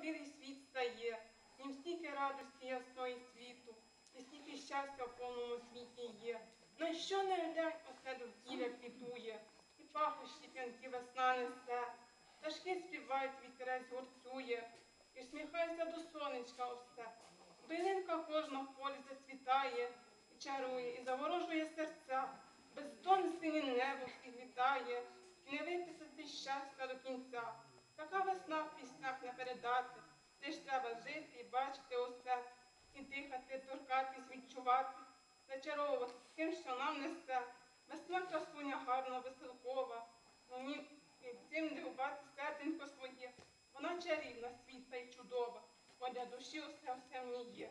білий світ стає, нім стільки радості ясної світу, і стільки щастя в повному світі є. На що не глянь, осе довкілля квітує, і пахощі п'янки весна несе, пташки співають, вітерець гуртує, і сміхається до сонечка усе. Билинка кожна в полі зацвітає, і чарує, і заворожує серця, бездонне синє небо всіх вітає, і не виписати щастя до кінця. Передати, ж треба жити і бачити усе, і дихати, торкатись, відчувати, зачаровувати тим, що нам несе. Весна красуня гарна, веселкова, мені цим дивувати серденько своє. Вона чарівна, світла і чудова, бо для душі усе все в ній є.